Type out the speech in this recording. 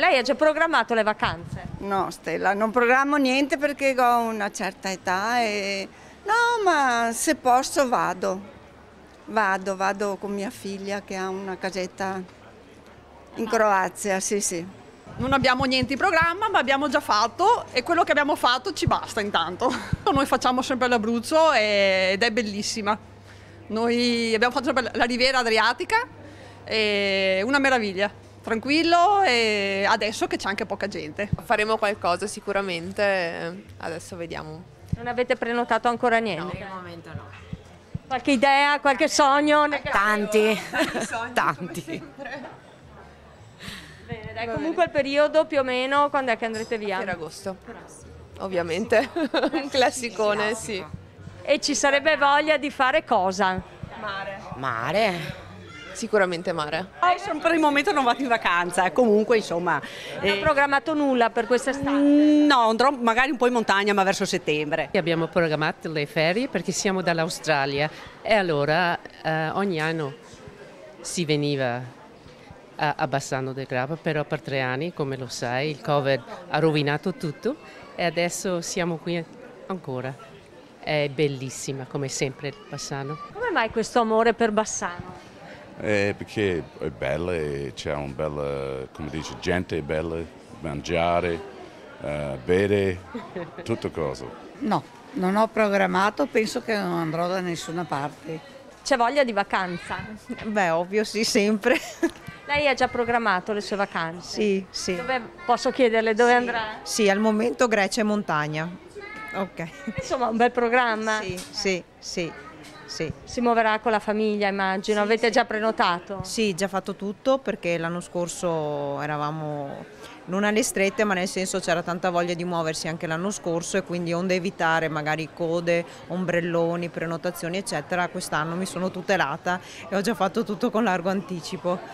Lei ha già programmato le vacanze? No, Stella, non programmo niente perché ho una certa età e... No, ma se posso vado. Vado, vado con mia figlia che ha una casetta in Croazia, sì, sì. Non abbiamo niente in programma, ma abbiamo già fatto e quello che abbiamo fatto ci basta intanto. Noi facciamo sempre l'Abruzzo ed è bellissima. Noi abbiamo fatto la Riviera Adriatica, è una meraviglia tranquillo e adesso che c'è anche poca gente. Faremo qualcosa sicuramente, adesso vediamo. Non avete prenotato ancora niente? No, al momento no. Qualche idea, qualche sogno? Tanti, tanti. Bene, dai, comunque il periodo più o meno quando è che andrete via? Ferragosto, ovviamente. Un classicone, sì. E ci sarebbe voglia di fare cosa? Mare. Sicuramente mare. Eh, per il momento non vado in vacanza, comunque insomma... Non ha programmato nulla per quest'estate? Mm, no, andrò magari un po' in montagna ma verso settembre. Abbiamo programmato le ferie perché siamo dall'Australia e allora eh, ogni anno si veniva a, a Bassano del Grappa, però per tre anni, come lo sai, il Covid ha rovinato tutto e adesso siamo qui ancora. È bellissima come sempre Bassano. Come mai questo amore per Bassano? Eh, perché è bella, c'è una bella, come dice, gente bella, mangiare, eh, bere, tutto cosa. No, non ho programmato, penso che non andrò da nessuna parte. C'è voglia di vacanza? Beh, ovvio, sì, sempre. Lei ha già programmato le sue vacanze? Sì, sì. Dove, posso chiederle dove andrà? Sì, al momento Grecia e montagna. Ok. Insomma, un bel programma. Sì, sì, sì. Sì. Si muoverà con la famiglia, immagino. Sì, Avete sì. già prenotato? Sì, già fatto tutto perché l'anno scorso eravamo non alle strette, ma nel senso c'era tanta voglia di muoversi anche l'anno scorso e quindi onde evitare magari code, ombrelloni, prenotazioni eccetera, quest'anno mi sono tutelata e ho già fatto tutto con largo anticipo.